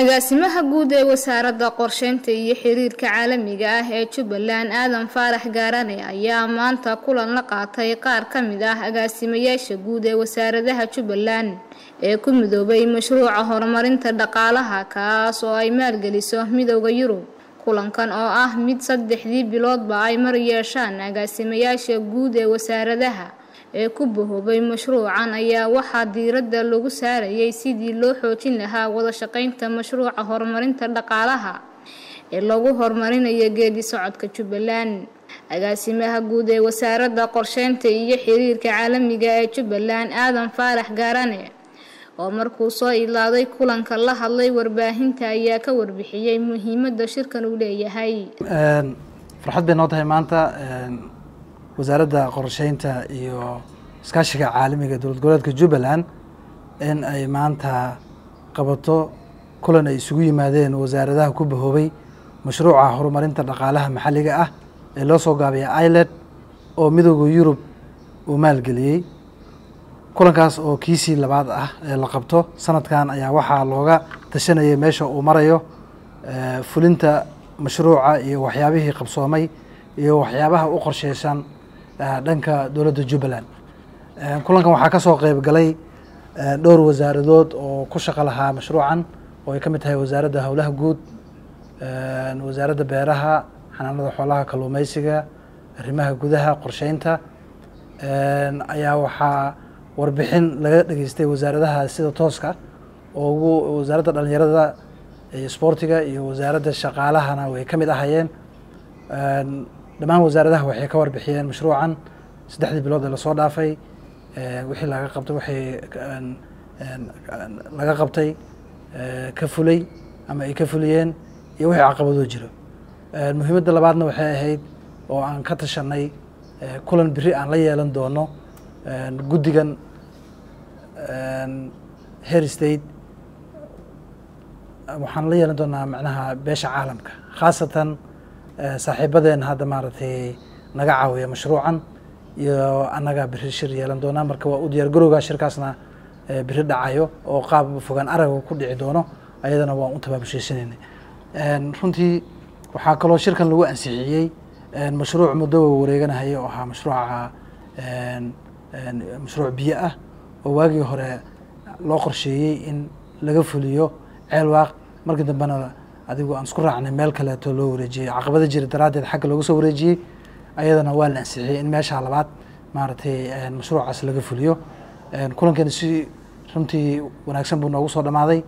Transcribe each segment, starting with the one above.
agaasimaha guud ee wasaaradda qorsheynta iyo xiriirka caalamiga ah ee jubbaland aadan faarax gaarane ayaa maanta kulan la qaatay qaar ka mid ah agaasimayaasha guud ee wasaaradaha jubbaland ee ku midoobay mashruuca horumarinta dhaqaalaha kaas oo ay maalgeliso midooda yurub. Kulankan oo ah mid saddexdii biloodba ay mar yeeshaan agaasimayaasha guud ee wasaaradaha ee ku bahoobay mashruucan ayaa waxaa diiradda lagu saarayay sidii loo xoojin lahaa wada shaqeynta mashruuca horumarinta dhaqaalaha ee lagu horumarinayo geedi socodka jubbaland agaasimaha guud ee wasaaradda qorsheynta iyo xiriirka caalamiga ee jubbaland aadan faarax gaarane oo markuu soo ilaaday kulanka la hadlay warbaahinta ayaa ka warbixiyey muhiimadda shirkan uu leeyahay. Farxad bay noo tahay maanta wasaaradda qorsheynta iyo iskaashiga caalamiga dowlad goboleedka jubbaland in ay maanta qabato kulan ay isugu yimaadeen wasaaradaha ku bahoobay mashruuca horumarinta dhaqaalaha maxalliga ah ee loo soo gaabaya ilet oo midooda yurub uu maalgeliyey. Kulankaas oo kiisii labaad ah ee la qabto sanadkan ayaa waxaa looga tashanayay meesha uu marayo fulinta mashruuca iyo waxyaabihii qabsoomay iyo waxyaabaha u qorsheysan dhanka dowladda jubbaland. Kulankan waxaa ka soo qeyb galay dhowr wasaaradood oo ku shaqo lahaa mashruucan oo ay ka mid tahay wasaaradda howlaha guud wasaaradda beeraha xanaanada xoolaha kalluumeysiga arrimaha gudaha qorsheynta ayaa waxaa warbixin laga dhageystay wasaaradaha sida tooska oo ugu wasaaradda dhalinyarada iyo sboortiga iyo wasaaradda shaqaalahana way ka mid ahayeen dhammaan wasaaradaha waxay ka warbixiyeen mashruucan. Saddexdii bilood ee la soo dhaafay wixii laga qabtay waxay laga qabtay ka fulay ama ay ka fuliyeen iyo wixii caqabadoo jiro. Muhiimadda labaadna waxay ahayd oo aan ka tashanay kulan beri aan la yeelan doono guddigan her state. Waxaan la yeelan doonaa macnaha beesha caalamka khaasatan saaxiibadeen hadda maaragtay naga caawiya mashruucan iyo annagaa beri shir yeelan doonaa marka waa u diyaar garowgaa shirkaasna beri dhacayo oo qaab fogaan araga ku dhici doono ayadana waan u tabaabusheysanaynay. Runtii waxaa kaloo shirkan lagu ansixiyey mashruuc muddo wareeganahaya oo ahaa mashruuca mashruuc biyo ah oo waagii hore loo qorsheeyey in laga fuliyo ceelwaaq markii dambena adigu aan isku raacnay meel kaleeto loo wareejiyey caqabada jira daraaddeed xagga looga soo wareejiyey ayadana waa la ansixiyey in meesha labaad maaragtay mashruucaas laga fuliyo. Kulankeena si runtii wanaagsan buu noogu soo dhammaaday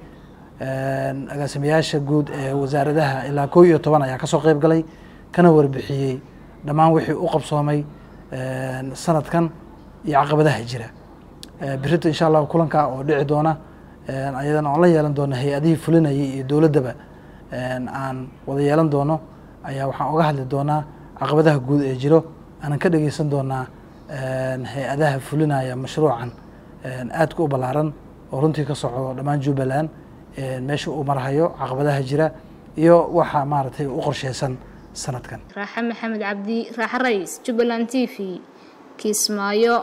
agaasimayaasha guud ee wasaaradaha ilaa koo iyo toban ayaa ka soo qeyb galay kana warbixiyey dhammaan wixii u qabsoomay sanadkan iyo caqabadaha jira. Berita insha allahu kulanka oo dhici doona ayadana oon la yeelan doono hay'adihii fulinayay iyo dowladdaba aan wada yeelan doono ayaa waxaan oga hadli doonaa caqabadaha guud ee jiro. Aanan ka dhegeysan doonaa hay'adaha fulinaya mashruucan. Aadka u ballaaran oo runtii ka socdo dhammaan jubbaland. Meesha uu marhayo caqabadaha jira iyo waxa maaragtay u qorsheysan sanadkan. Raaxe maxamed cabdi raaxe rays jubbaland t v kismaayo